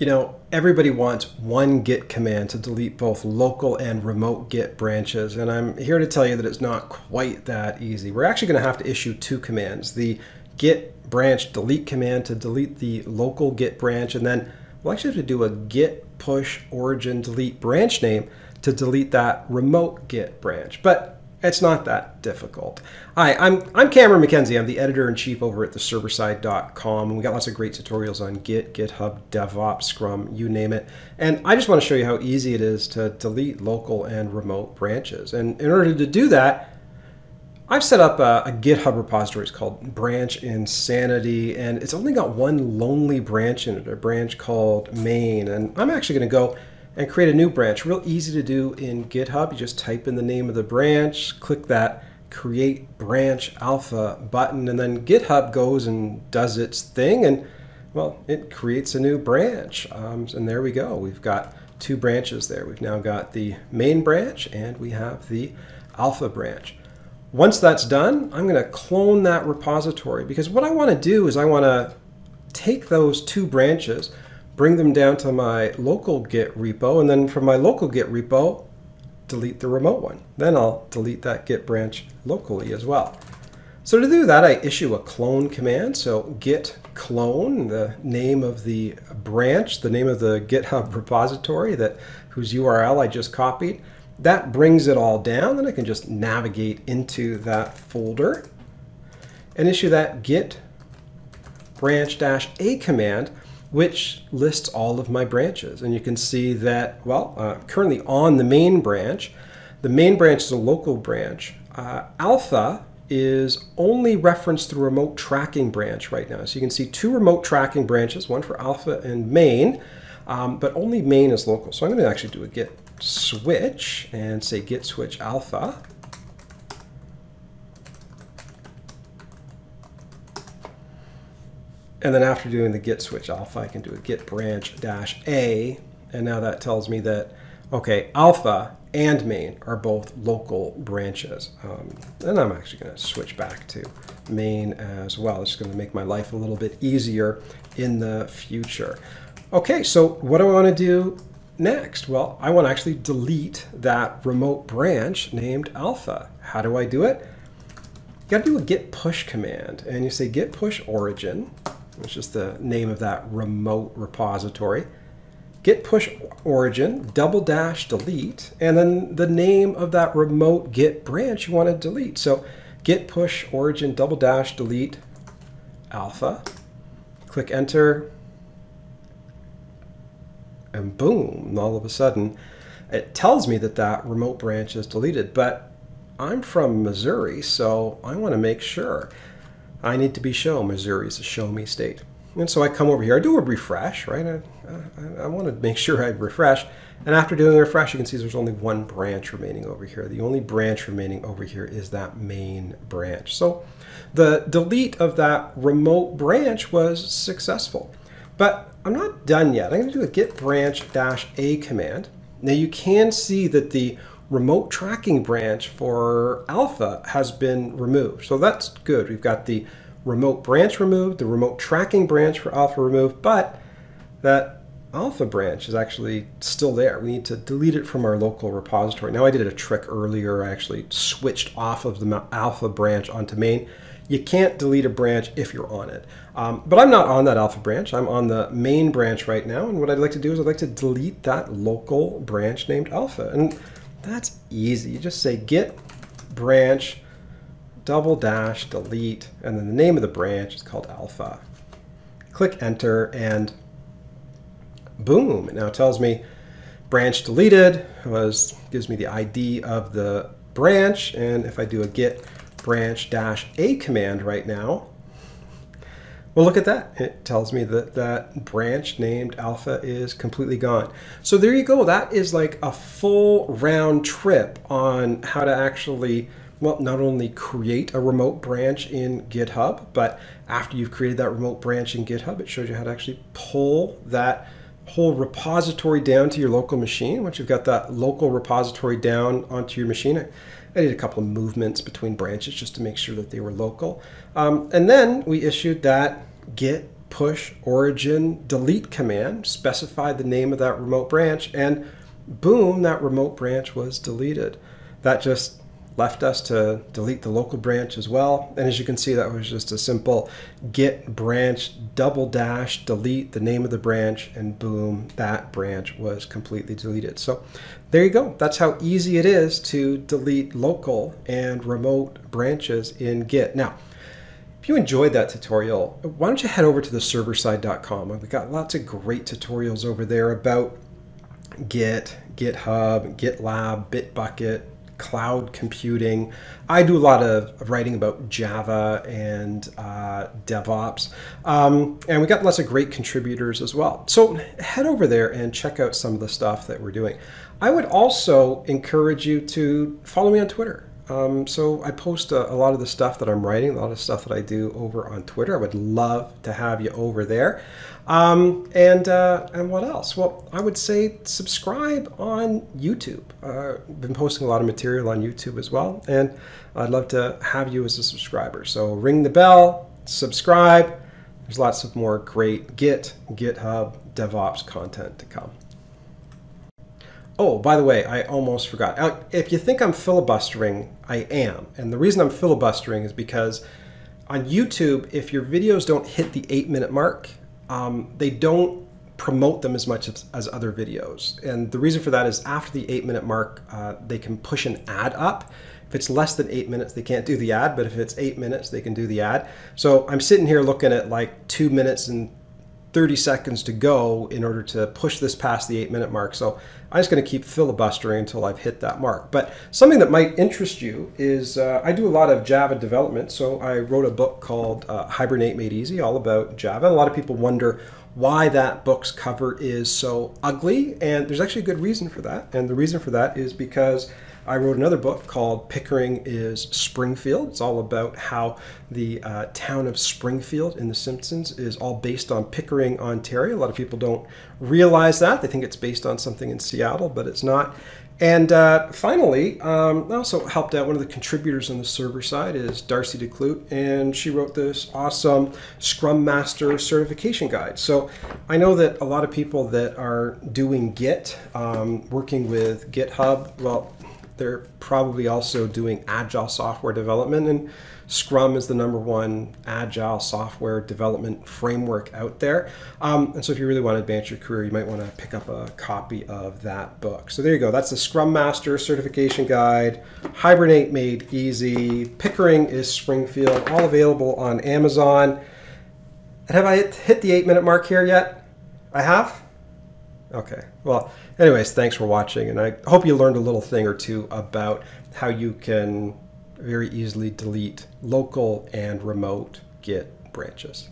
You know, everybody wants one git command to delete both local and remote git branches, and I'm here to tell you that it's not quite that easy. We're actually going to have to issue two commands. The git branch delete command to delete the local git branch, and then we'll actually have to do a git push origin delete branch name to delete that remote git branch. But it's not that difficult. Hi, I'm, I'm Cameron McKenzie. I'm the editor-in-chief over at theserverside.com. And we got lots of great tutorials on Git, GitHub, DevOps, Scrum, you name it. And I just want to show you how easy it is to delete local and remote branches. And in order to do that, I've set up a, a GitHub repository. It's called Branch Insanity, and it's only got one lonely branch in it, a branch called main. And I'm actually going to go and create a new branch. Real easy to do in GitHub. You just type in the name of the branch, click that create branch alpha button, and then GitHub goes and does its thing, and well, it creates a new branch. Um, and there we go. We've got two branches there. We've now got the main branch and we have the alpha branch. Once that's done, I'm going to clone that repository because what I want to do is I want to take those two branches, bring them down to my local Git repo, and then from my local Git repo, delete the remote one. Then I'll delete that Git branch locally as well. So to do that, I issue a clone command. So git clone, the name of the branch, the name of the GitHub repository that whose URL I just copied. That brings it all down, and I can just navigate into that folder and issue that git branch dash a command which lists all of my branches. And you can see that, well, uh, currently on the main branch, the main branch is a local branch. Uh, alpha is only referenced the remote tracking branch right now. So you can see two remote tracking branches, one for alpha and main, um, but only main is local. So I'm going to actually do a git switch and say git switch alpha. And then after doing the git switch alpha, I can do a git branch dash a. And now that tells me that, okay, alpha and main are both local branches. Um, and I'm actually going to switch back to main as well. It's going to make my life a little bit easier in the future. Okay, so what do I want to do next? Well, I want to actually delete that remote branch named alpha. How do I do it? You got to do a git push command. And you say git push origin which just the name of that remote repository. Git push origin, double dash delete, and then the name of that remote Git branch you want to delete. So git push origin, double dash delete alpha. Click enter, and boom, all of a sudden, it tells me that that remote branch is deleted. But I'm from Missouri, so I want to make sure. I need to be show. Missouri is a show me state. And so I come over here, I do a refresh, right? I, I, I, want to make sure I refresh. And after doing a refresh, you can see there's only one branch remaining over here. The only branch remaining over here is that main branch. So the delete of that remote branch was successful. But I'm not done yet. I'm going to do a git branch dash a command. Now you can see that the remote tracking branch for alpha has been removed. So that's good. We've got the remote branch removed, the remote tracking branch for alpha removed, but that alpha branch is actually still there. We need to delete it from our local repository. Now I did a trick earlier. I actually switched off of the alpha branch onto main. You can't delete a branch if you're on it. Um, but I'm not on that alpha branch. I'm on the main branch right now. And what I'd like to do is I'd like to delete that local branch named alpha. And that's easy. You just say git branch double dash delete and then the name of the branch is called alpha. Click enter and boom, it now tells me branch deleted was gives me the ID of the branch and if I do a git branch dash a command right now well, look at that. It tells me that that branch named alpha is completely gone. So there you go. That is like a full round trip on how to actually, well, not only create a remote branch in GitHub, but after you've created that remote branch in GitHub, it shows you how to actually pull that whole repository down to your local machine. Once you've got that local repository down onto your machine, I did a couple of movements between branches just to make sure that they were local. Um, and then we issued that git push origin delete command, specified the name of that remote branch, and boom, that remote branch was deleted. That just left us to delete the local branch as well. And as you can see, that was just a simple git branch double dash delete the name of the branch and boom, that branch was completely deleted. So there you go. That's how easy it is to delete local and remote branches in Git. Now, if you enjoyed that tutorial, why don't you head over to the serverside.com. We've got lots of great tutorials over there about Git, GitHub, GitLab, Bitbucket, cloud computing. I do a lot of writing about Java and uh, DevOps, um, and we got lots of great contributors as well. So head over there and check out some of the stuff that we're doing. I would also encourage you to follow me on Twitter. Um, so I post a, a, lot of the stuff that I'm writing, a lot of stuff that I do over on Twitter. I would love to have you over there. Um, and uh, and what else? Well, I would say subscribe on YouTube. Uh, I've been posting a lot of material on YouTube as well, and I'd love to have you as a subscriber. So ring the bell, subscribe. There's lots of more great Git, GitHub, DevOps content to come. Oh, by the way, I almost forgot. If you think I'm filibustering, I am. And the reason I'm filibustering is because on YouTube, if your videos don't hit the eight minute mark, um, they don't promote them as much as, as, other videos. And the reason for that is after the eight minute mark, uh, they can push an ad up. If it's less than eight minutes, they can't do the ad, but if it's eight minutes, they can do the ad. So I'm sitting here looking at like two minutes and 30 seconds to go in order to push this past the eight minute mark. So I'm just going to keep filibustering until I've hit that mark. But something that might interest you is uh, I do a lot of Java development. So I wrote a book called uh, Hibernate Made Easy, all about Java. And a lot of people wonder why that book's cover is so ugly. And there's actually a good reason for that. And the reason for that is because I wrote another book called Pickering is Springfield. It's all about how the uh, town of Springfield in The Simpsons is all based on Pickering, Ontario. A lot of people don't realize that. They think it's based on something in Seattle, but it's not. And uh, finally, um, I also helped out one of the contributors on the server side is Darcy DeClute, and she wrote this awesome Scrum Master certification guide. So I know that a lot of people that are doing Git, um, working with GitHub, well, they're probably also doing agile software development, and Scrum is the number one agile software development framework out there. Um, and so, if you really want to advance your career, you might want to pick up a copy of that book. So, there you go. That's the Scrum Master Certification Guide, Hibernate Made Easy, Pickering is Springfield, all available on Amazon. And have I hit the eight minute mark here yet? I have? Okay. Well, anyways, thanks for watching, and I hope you learned a little thing or two about how you can very easily delete local and remote Git branches.